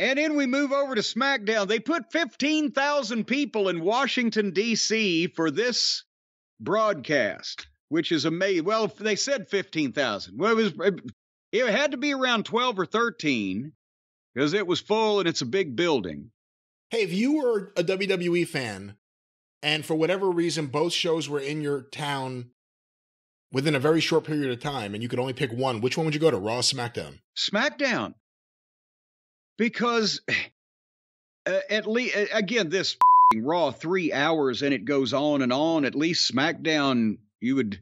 And then we move over to SmackDown. They put 15,000 people in Washington, D.C. for this broadcast, which is amazing. Well, they said 15,000. Well, it, was, it had to be around 12 or 13 because it was full and it's a big building. Hey, if you were a WWE fan and for whatever reason both shows were in your town within a very short period of time and you could only pick one, which one would you go to, Raw SmackDown? SmackDown. Because uh, at least, again, this Raw three hours and it goes on and on. At least SmackDown, you would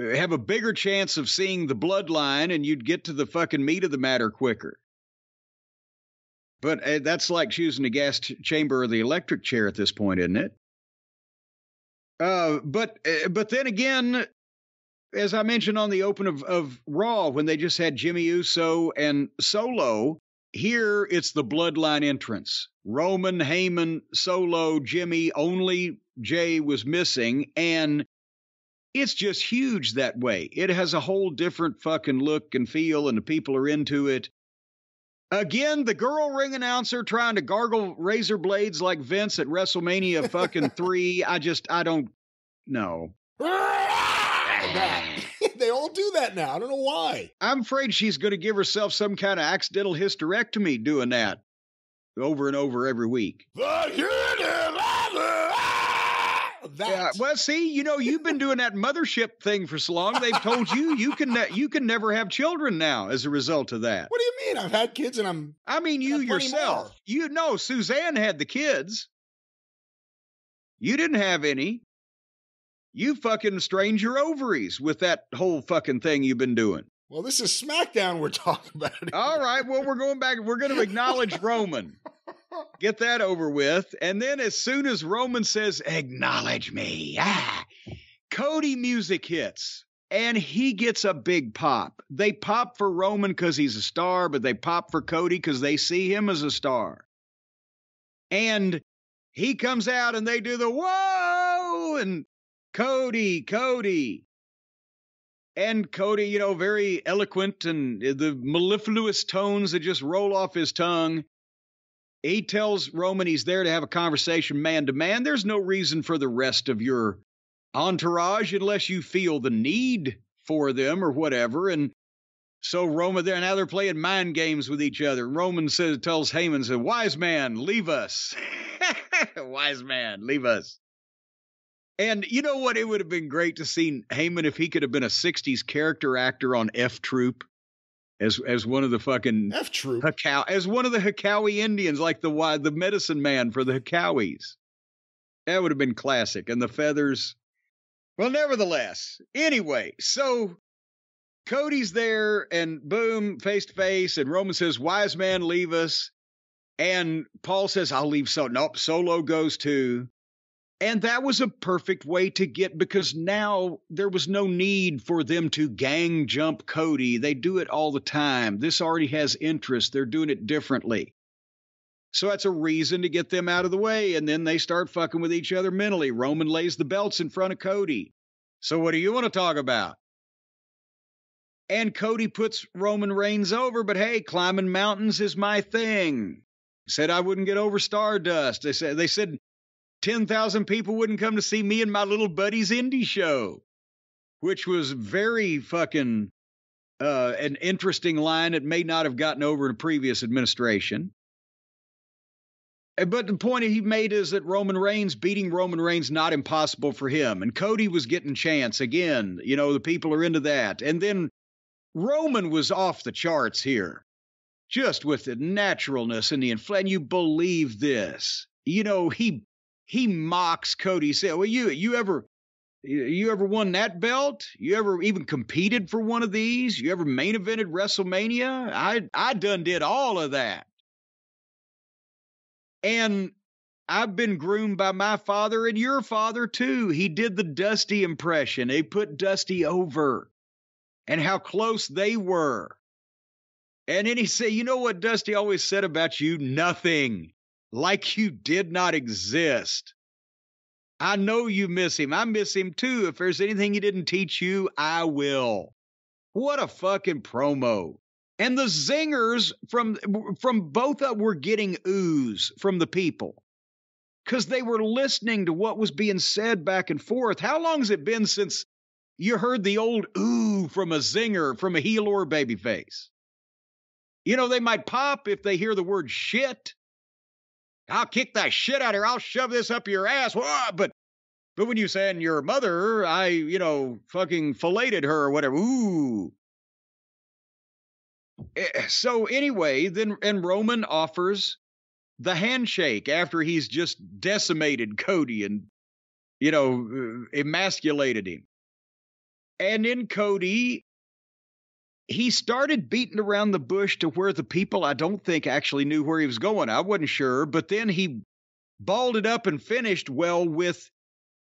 uh, have a bigger chance of seeing the bloodline and you'd get to the fucking meat of the matter quicker. But uh, that's like choosing the gas ch- chamber or the electric chair at this point, isn't it? Uh, but but then again, as I mentioned on the open of, of Raw, when they just had Jimmy Uso and Solo, here it's the bloodline entrance. Roman, Heyman, Solo, Jimmy, only Jay was missing, and it's just huge that way. It has a whole different fucking look and feel, and the people are into it. Again, the girl ring announcer trying to gargle razor blades like Vince at WrestleMania fucking three. I just, I don't know. they all do that now. I don't know why. I'm afraid she's going to give herself some kind of accidental hysterectomy doing that over and over every week. Ah! That. Yeah, well, see, you know, you've been doing that mothership thing for so long. They've told you you can ne- you can never have children now as a result of that. What do you mean? I've had kids and I'm. I mean, you yourself. more. You know, Suzanne had the kids. You didn't have any. You fucking strained your ovaries with that whole fucking thing you've been doing. Well, this is SmackDown we're talking about. All right, well, we're going back. We're going to acknowledge Roman. Get that over with. And then as soon as Roman says, acknowledge me, ah, Cody music hits and he gets a big pop. They pop for Roman because he's a star, but they pop for Cody because they see him as a star. And he comes out and they do the whoa and Cody, Cody. And Cody, you know, very eloquent and uh, the mellifluous tones that just roll off his tongue. He tells Roman he's there to have a conversation man to man. There's no reason for the rest of your entourage unless you feel the need for them or whatever. And so Roman there now they're playing mind games with each other. Roman says tells Heyman said, "Wise man, leave us. Wise man, leave us." And you know what? It would have been great to see Heyman if he could have been a '60s character actor on F Troop, as as one of the fucking F Troop. Hakaw, as one of the Hekawi Indians, like the the medicine man for the Hekawis. That would have been classic. And the feathers. Well, nevertheless, anyway, so Cody's there, and boom, face to face, and Roman says, "Wise man, leave us." And Paul says, "I'll leave." So nope, Solo goes too. And that was a perfect way to get because now there was no need for them to gang jump Cody. They do it all the time. This already has interest. They're doing it differently. So that's a reason to get them out of the way. And then they start fucking with each other mentally. Roman lays the belts in front of Cody. So what do you want to talk about? And Cody puts Roman Reigns over, but hey, climbing mountains is my thing. Said I wouldn't get over Stardust. They said they said 10,000 people wouldn't come to see me and my little buddy's indie show, which was very fucking uh, an interesting line that may not have gotten over in a previous administration. Uh, But the point he made is that Roman Reigns beating Roman Reigns not impossible for him, and Cody was getting chance again. You know the people are into that, and then Roman was off the charts here, just with the naturalness and the infl. And you believe this? You know he he mocks Cody. He said, "Well, you you ever you- ever won that belt? You ever even competed for one of these? You ever main evented WrestleMania? I I done did all of that." And I've been groomed by my father and your father too. He did the Dusty impression. They put Dusty over and how close they were. And then he said, You know what Dusty always said about you? Nothing. Like you did not exist. I know you miss him. I miss him too. If there's anything he didn't teach you, I will. What a fucking promo. And the zingers from from both of were getting ooze from the people because they were listening to what was being said back and forth. How long has it been since you heard the old ooh from a zinger from a heel or babyface? You know, they might pop if they hear the word shit. I'll kick that shit out of her. I'll shove this up your ass. But but when you say your mother, I, you know, fucking filleted her or whatever. Ooh. Eh, so anyway, then and Roman offers the handshake after he's just decimated Cody and you know emasculated him. And then Cody, he started beating around the bush to where the people I don't think actually knew where he was going. I wasn't sure, but then he balled it up and finished well with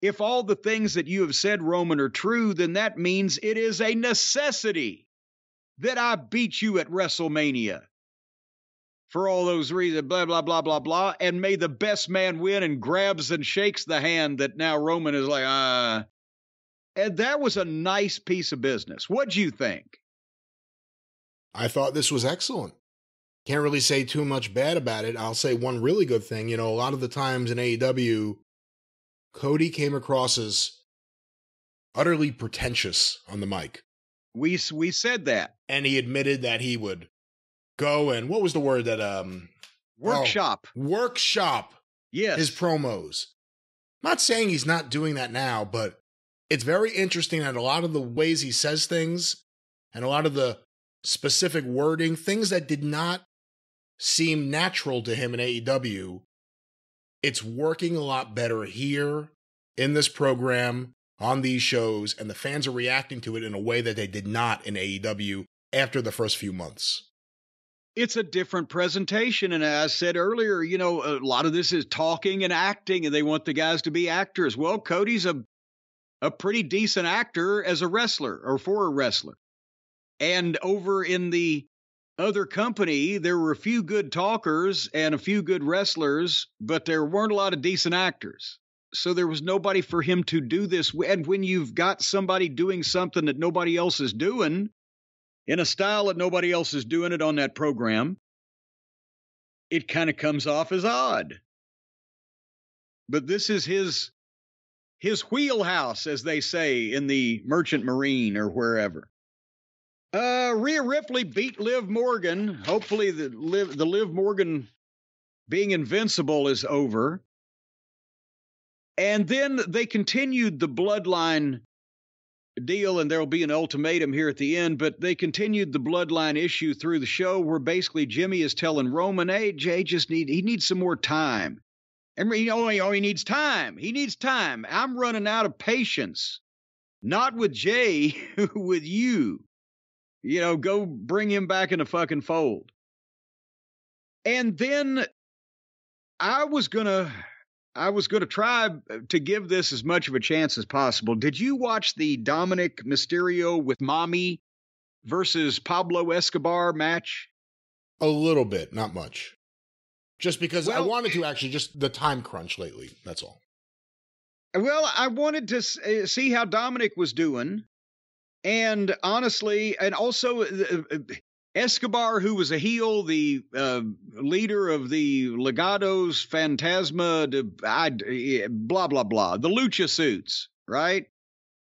if all the things that you have said, Roman, are true, then that means it is a necessity that I beat you at WrestleMania. For all those reasons, blah, blah, blah, blah, blah. And may the best man win and grabs and shakes the hand that now Roman is like, ah. Uh. And that was a nice piece of business. What'd you think? I thought this was excellent. Can't really say too much bad about it. I'll say one really good thing. You know, a lot of the times in AEW, Cody came across as utterly pretentious on the mic. We we said that, and he admitted that he would go and what was the word that um workshop oh, workshop yes his promos. I'm not saying he's not doing that now, but it's very interesting that a lot of the ways he says things and a lot of the specific wording, things that did not seem natural to him in AEW, it's working a lot better here in this program on these shows, and the fans are reacting to it in a way that they did not in AEW after the first few months. It's a different presentation. And as I said earlier, you know, a lot of this is talking and acting, and they want the guys to be actors. Well, Cody's a a pretty decent actor as a wrestler or for a wrestler. And over in the other company, there were a few good talkers and a few good wrestlers, but there weren't a lot of decent actors. So there was nobody for him to do this. And when you've got somebody doing something that nobody else is doing in a style that nobody else is doing it on that program, it kind of comes off as odd. But this is his his wheelhouse, as they say in the Merchant Marine or wherever. Uh, Rhea Ripley beat Liv Morgan. Hopefully, the Liv, the Liv Morgan being invincible is over. And then they continued the bloodline deal, and there will be an ultimatum here at the end, but they continued the bloodline issue through the show where basically Jimmy is telling Roman, hey, Jay just need he needs some more time. And he only, oh, he needs time. He needs time. I'm running out of patience. Not with Jay, with you. You know, go bring him back in the fucking fold. And then I was gonna I was gonna try to give this as much of a chance as possible. Did you watch the Dominik Mysterio with Mommy versus Pablo Escobar match? A little bit, not much. Just because well, I wanted to actually just the time crunch lately. That's all. Well, I wanted to uh, see how Dominik was doing and honestly, and also uh, uh, Escobar, who was a heel, the uh, leader of the Legados, Fantasma, I, blah, blah, blah, the Lucha suits, right?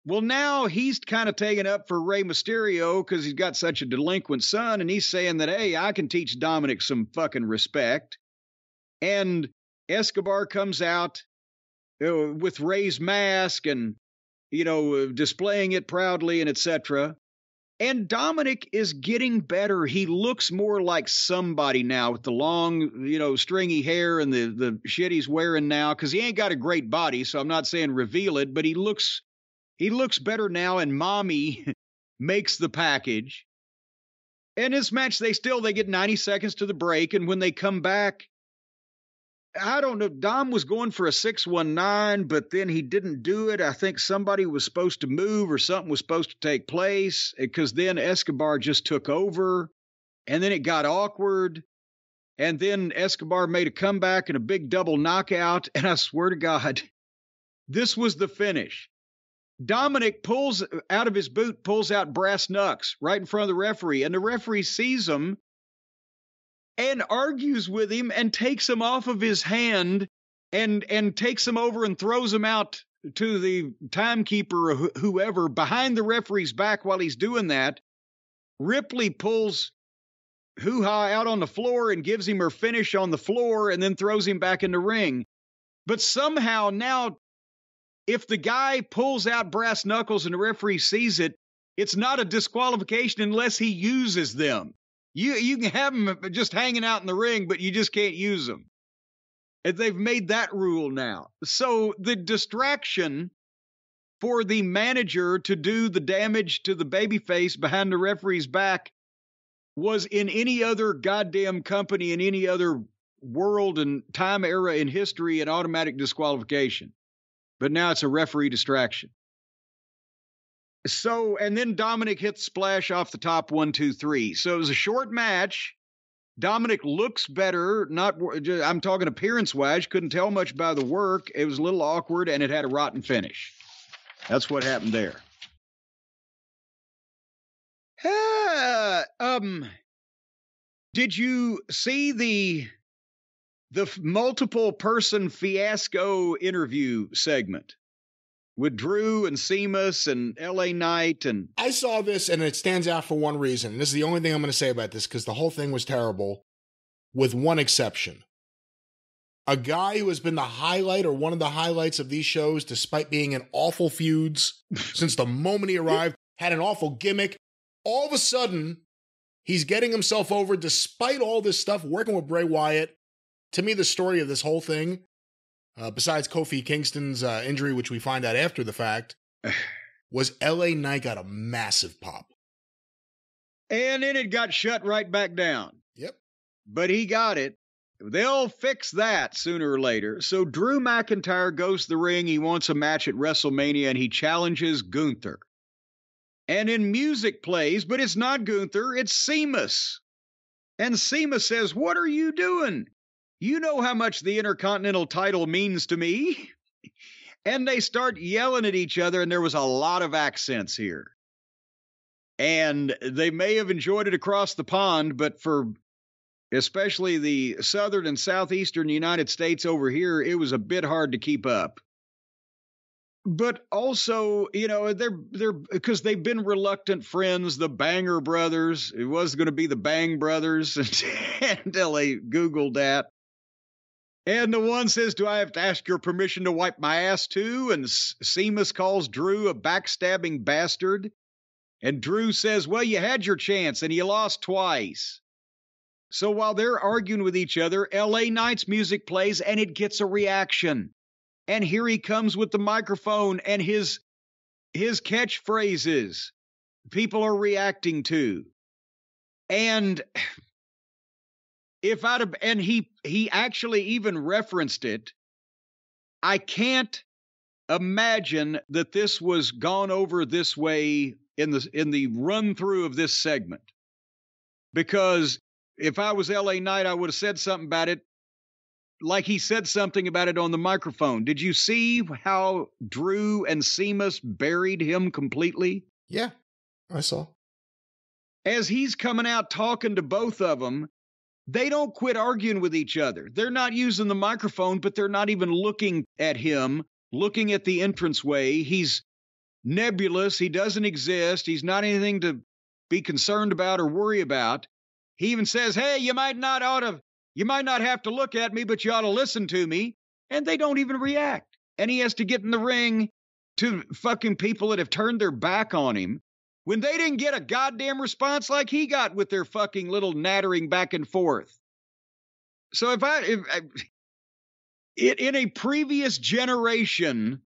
Well, now he's kind of taking up for Rey Mysterio because he's got such a delinquent son, and he's saying that, hey, I can teach Dominik some fucking respect. And Escobar comes out uh, with Rey's mask and you know, uh, displaying it proudly and etc. And Dominik is getting better. He looks more like somebody now with the long, you know, stringy hair and the the shit he's wearing now cuz he ain't got a great body, so I'm not saying reveal it, but he looks he looks better now and Mommy makes the package. And this match they still they get 90 seconds to the break and when they come back I don't know. Dom was going for a 619, but then he didn't do it. I think somebody was supposed to move or something was supposed to take place eh, because then Escobar just took over and then it got awkward. And then Escobar made a comeback and a big double knockout. And I swear to God, this was the finish. Dominik pulls out of his boot, pulls out brass knucks right in front of the referee, and the referee sees him and argues with him and takes him off of his hand and and takes him over and throws him out to the timekeeper or wh- whoever behind the referee's back while he's doing that. Ripley pulls Hoo Ha out on the floor and gives him her finish on the floor and then throws him back in the ring. But somehow now, if the guy pulls out brass knuckles and the referee sees it, it's not a disqualification unless he uses them. You you can have them just hanging out in the ring, but you just can't use them. And they've made that rule now. So the distraction for the manager to do the damage to the babyface behind the referee's back was in any other goddamn company in any other world and time era in history an automatic disqualification. But now it's a referee distraction. So, and then Dominik hits splash off the top one, two, three. So it was a short match. Dominik looks better. Not, I'm talking appearance wise. Couldn't tell much by the work. It was a little awkward, and it had a rotten finish. That's what happened there. Uh, um, did you see the the multiple person fiasco interview segment with Drew and Sheamus and LA Knight and I saw this and it stands out for one reason. And this is the only thing I'm going to say about this because the whole thing was terrible, with one exception. A guy who has been the highlight or one of the highlights of these shows, despite being in awful feuds since the moment he arrived, had an awful gimmick. All of a sudden, he's getting himself over despite all this stuff, working with Bray Wyatt. To me, the story of this whole thing, uh, besides Kofi Kingston's uh, injury, which we find out after the fact, was LA Knight got a massive pop. And then it got shut right back down. Yep. But he got it. They'll fix that sooner or later. So Drew McIntyre goes to the ring. He wants a match at WrestleMania and he challenges Gunther. And in music plays, but it's not Gunther, it's Sheamus. And Sheamus says, What are you doing? You know how much the Intercontinental title means to me. And they start yelling at each other, and there was a lot of accents here. And they may have enjoyed it across the pond, but for especially the southern and southeastern United States over here, it was a bit hard to keep up. But also, you know, they're they're because they've been reluctant friends, the Banger brothers. It was going to be the Bang brothers until uh, they Googled that. And the one says, Do I have to ask your permission to wipe my ass too? And Sheamus calls Drew a backstabbing bastard. And Drew says, Well, you had your chance and you lost twice. So while they're arguing with each other, LA Knight's music plays and it gets a reaction. And here he comes with the microphone and his his catchphrases people are reacting to. And if I'd have and he he actually even referenced it, I can't imagine that this was gone over this way in the in the run through of this segment. Because if I was LA Knight, I would have said something about it. Like he said something about it on the microphone. Did you see how Drew and Sheamus buried him completely? Yeah, I saw. As he's coming out talking to both of them, they don't quit arguing with each other. They're not using the microphone, but they're not even looking at him, looking at the entranceway. He's nebulous. He doesn't exist. He's not anything to be concerned about or worry about. He even says, "Hey, you might not ought to, you might not have to look at me, but you ought to listen to me." And they don't even react. And he has to get in the ring to fucking people that have turned their back on him when they didn't get a goddamn response like he got with their fucking little nattering back and forth. So if I, if I it, in a previous generation,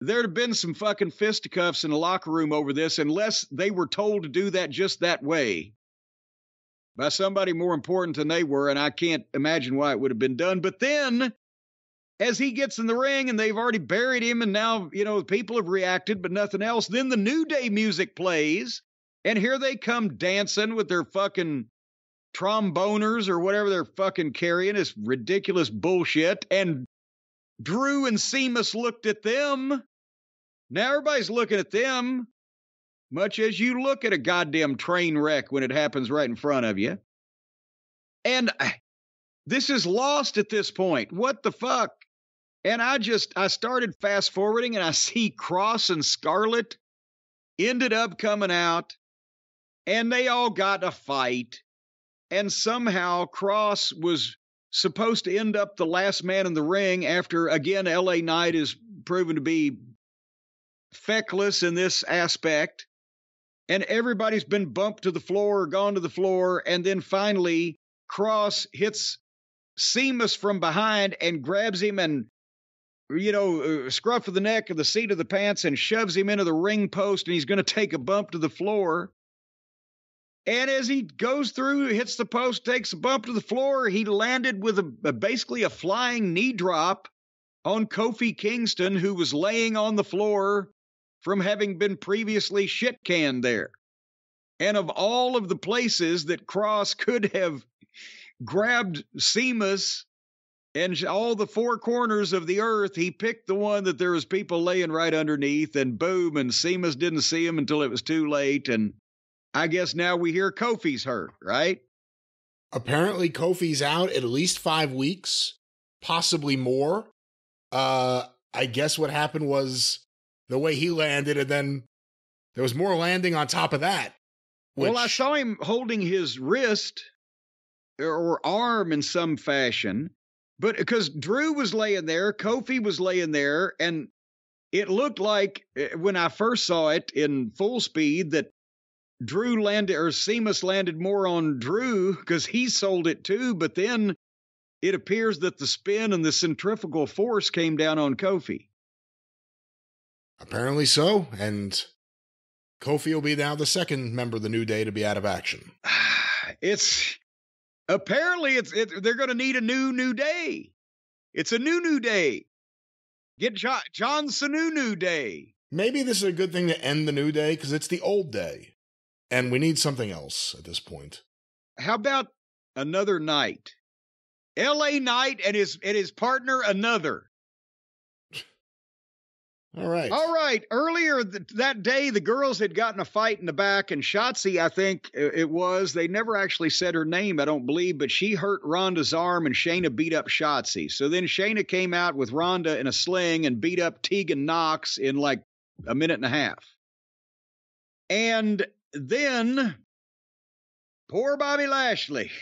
there'd have been some fucking fisticuffs in the locker room over this, unless they were told to do that just that way by somebody more important than they were, and I can't imagine why it would have been done. But then, as he gets in the ring and they've already buried him, and now, you know, people have reacted, but nothing else, then the New Day music plays, and here they come dancing with their fucking tromboners or whatever they're fucking carrying, this ridiculous bullshit. And Drew and Sheamus looked at them Now everybody's looking at them, much as you look at a goddamn train wreck when it happens right in front of you. And uh, this is lost at this point. What the fuck? And I just, I started fast forwarding and I see Kross and Scarlett ended up coming out and they all got a fight. And somehow Kross was supposed to end up the last man in the ring after, again, LA Knight is proven to be feckless in this aspect. And everybody's been bumped to the floor, or gone to the floor. And then finally, Kross hits Sheamus from behind and grabs him and you know, uh, scruff of the neck of the seat of the pants and shoves him into the ring post, and he's going to take a bump to the floor. And as he goes through, hits the post, takes a bump to the floor, he landed with a, a basically a flying knee drop on Kofi Kingston, who was laying on the floor from having been previously shit canned there. And of all of the places that Kross could have grabbed Sheamus and all the four corners of the earth, he picked the one that there was people laying right underneath, and boom, and Sheamus didn't see him until it was too late. And I guess now we hear Kofi's hurt, right? Apparently, Kofi's out at least five weeks, possibly more. Uh, I guess what happened was the way he landed, and then there was more landing on top of that. Which... Well, I saw him holding his wrist or arm in some fashion but because Drew was laying there, Kofi was laying there, and it looked like eh, when I first saw it in full speed that Drew landed or Sheamus landed more on Drew because he sold it too. But then it appears that the spin and the centrifugal force came down on Kofi. Apparently so. And Kofi will be now the second member of the New Day to be out of action. It's Apparently, it's it, they're going to need a new new day. It's a new new day. Get John, John Sununu Day. Maybe this is a good thing to end the new day because it's the old day, and we need something else at this point. How about another night? L.A. Knight and his and his partner another. All right. All right. Earlier th- that day, the girls had gotten a fight in the back, and Shotzi, I think it was, they never actually said her name, I don't believe, but she hurt Ronda's arm, and Shayna beat up Shotzi. So then Shayna came out with Ronda in a sling and beat up Tegan Nox in like a minute and a half. And then poor Bobby Lashley.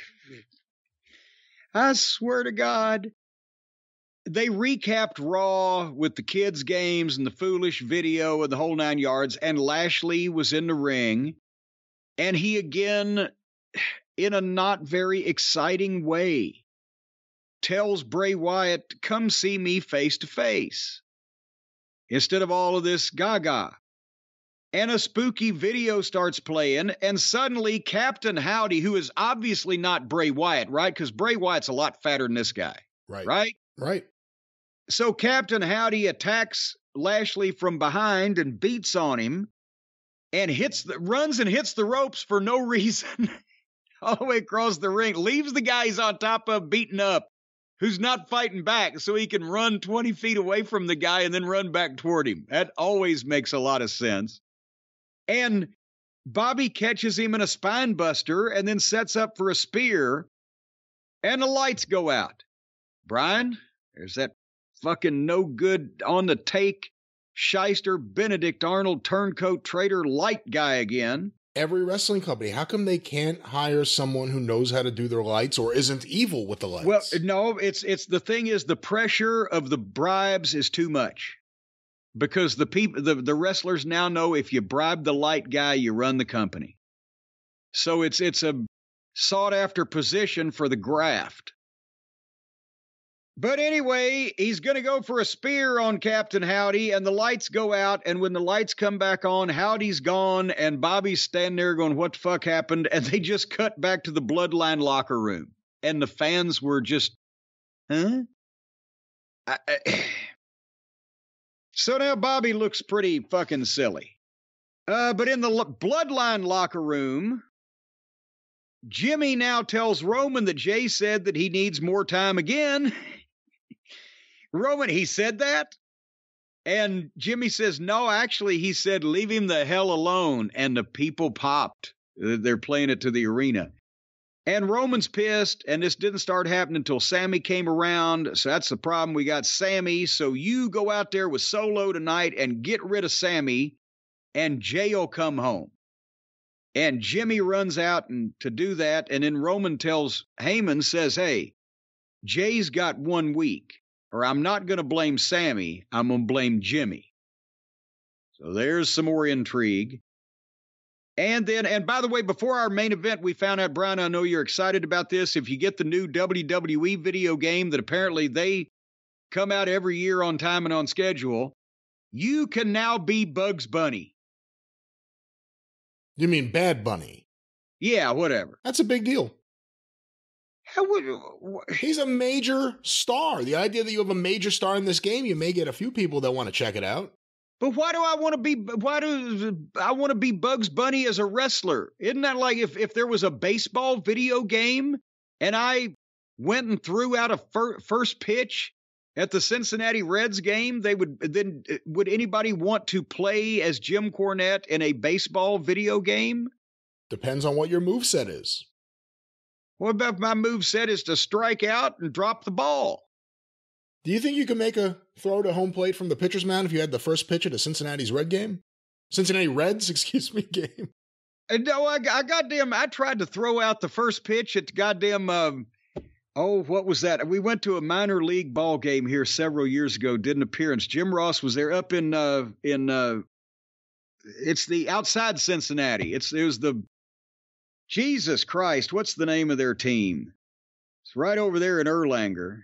I swear to God, they recapped Raw with the kids' games and the foolish video and the whole nine yards, and Lashley was in the ring, and he again, in a not very exciting way, tells Bray Wyatt, "Come see me face to face," instead of all of this gaga. And a spooky video starts playing, and suddenly Captain Howdy, who is obviously not Bray Wyatt, right? Because Bray Wyatt's a lot fatter than this guy. Right. Right? Right. So Captain Howdy attacks Lashley from behind and beats on him and hits the runs and hits the ropes for no reason all the way across the ring, leaves the guy he's on top of beaten up, who's not fighting back, so he can run 20 feet away from the guy and then run back toward him. That always makes a lot of sense. And Bobby catches him in a spine buster and then sets up for a spear, and the lights go out. Brian, there's that fucking no good on the take shyster Benedict Arnold turncoat traitor light guy again. Every wrestling company, how come they can't hire someone who knows how to do their lights or isn't evil with the lights? Well, no, it's it's the thing is the pressure of the bribes is too much. Because the people the, the wrestlers now know if you bribe the light guy, you run the company. So it's it's a sought after position for the graft. But anyway, he's going to go for a spear on Captain Howdy, and the lights go out. And when the lights come back on, Howdy's gone, and Bobby's standing there going, What the fuck happened? And they just cut back to the Bloodline locker room. And the fans were just, Huh? I, I, so now Bobby looks pretty fucking silly. Uh, but in the lo- Bloodline locker room, Jimmy now tells Roman that Jay said that he needs more time again. Roman, he said that? And Jimmy says, no, actually, he said, leave him the hell alone. And the people popped. Uh, they're playing it to the arena. And Roman's pissed, and this didn't start happening until Sammy came around. So that's the problem. We got Sammy. So you go out there with Solo tonight and get rid of Sammy, and Jay will come home. And Jimmy runs out and to do that, and then Roman tells Heyman, says, Hey, Jay's got one week, or I'm not going to blame Sammy, I'm going to blame Jimmy. So there's some more intrigue. And then, and by the way, before our main event, we found out, Brian, I know you're excited about this. If you get the new WWE video game that apparently they come out every year on time and on schedule, you can now be Bugs Bunny. You mean Bad Bunny? Yeah, whatever. That's a big deal. Would, He's a major star. The idea that you have a major star in this game, you may get a few people that want to check it out. But why do I want to be? Why do I want to be Bugs Bunny as a wrestler? Isn't that like if if there was a baseball video game and I went and threw out a fir- first pitch at the Cincinnati Reds game, they would then uh, would anybody want to play as Jim Cornette in a baseball video game? Depends on what your move set is. What about my move set is to strike out and drop the ball? Do you think you could make a throw to home plate from the pitcher's mound if you had the first pitch at a Cincinnati's Red game? Cincinnati Reds, excuse me, game. And no, I, I goddamn, I tried to throw out the first pitch at the goddamn. Um, oh, what was that? We went to a minor league ball game here several years ago. Did an appearance. Jim Ross was there up in uh, in. Uh, it's the outside Cincinnati. It's it was the Jesus Christ. What's the name of their team? It's right over there in Erlanger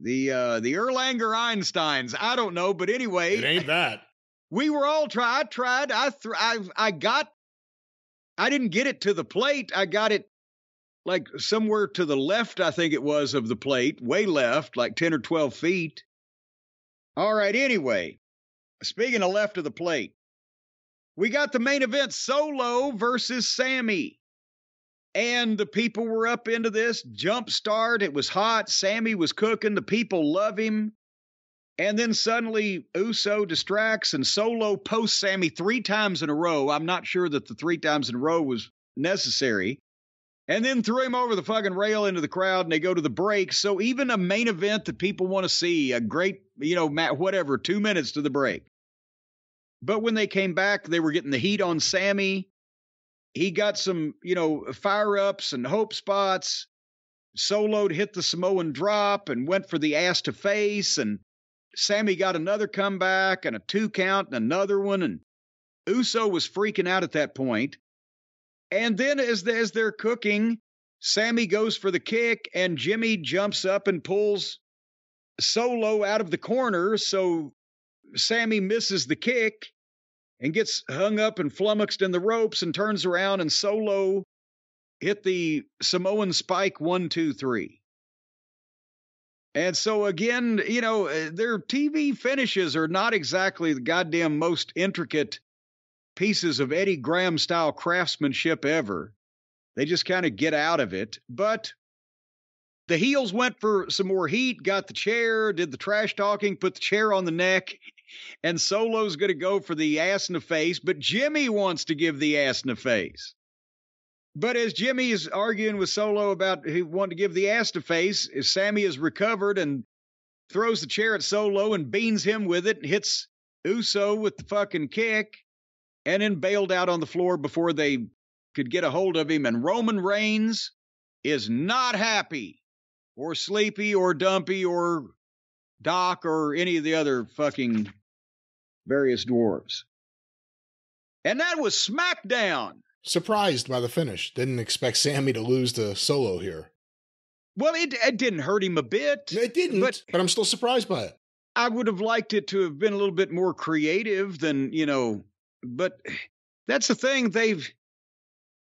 the uh the Erlanger Einsteins. I don't know, but anyway, it ain't that. We were all try. I tried. I th- I I got. I didn't get it to the plate. I got it like somewhere to the left. I think it was of the plate, way left, like ten or twelve feet. All right. Anyway, speaking of left of the plate, we got the main event: Solo versus Sammy and the people were up into this jump start. It was hot. Sammy was cooking. The people love him. And then suddenly Uso distracts and Solo posts Sammy three times in a row. I'm not sure that the three times in a row was necessary. And then threw him over the fucking rail into the crowd and they go to the break. So even a main event that people want to see, a great, you know, whatever, two minutes to the break. But when they came back, they were getting the heat on Sammy he got some, you know, fire ups and hope spots. Soloed hit the Samoan drop and went for the ass to face. And Sammy got another comeback and a two count and another one. And Uso was freaking out at that point. And then as, as they're cooking, Sammy goes for the kick and Jimmy jumps up and pulls Solo out of the corner. So Sammy misses the kick and gets hung up and flummoxed in the ropes and turns around and solo hit the Samoan spike one, two, three. And so again, you know, uh, their TV finishes are not exactly the goddamn most intricate pieces of Eddie Graham style craftsmanship ever. They just kind of get out of it. But the heels went for some more heat, got the chair, did the trash talking, put the chair on the neck, and Solo's going to go for the ass in the face, but Jimmy wants to give the ass in the face. But as Jimmy is arguing with Solo about he wanted to give the ass to face, Sammy is recovered and throws the chair at Solo and beans him with it, and hits Uso with the fucking kick, and then bailed out on the floor before they could get a hold of him. And Roman Reigns is not happy or sleepy or dumpy or Doc or any of the other fucking various dwarves. And that was SmackDown. Surprised by the finish. Didn't expect Sammy to lose to Solo here. Well, it, it didn't hurt him a bit. It didn't, but, but I'm still surprised by it. I would have liked it to have been a little bit more creative than, you know, but that's the thing. They've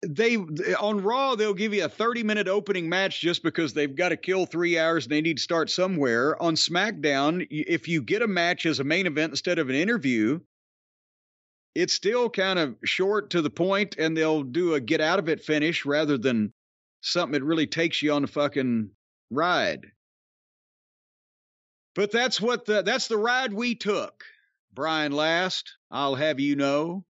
they on Raw they'll give you a 30 minute opening match just because they've got to kill three hours and they need to start somewhere. On SmackDown, if you get a match as a main event instead of an interview, it's still kind of short to the point, and they'll do a get out of it finish rather than something that really takes you on a fucking ride. But that's what the that's the ride we took. Brian Last, I'll have you know.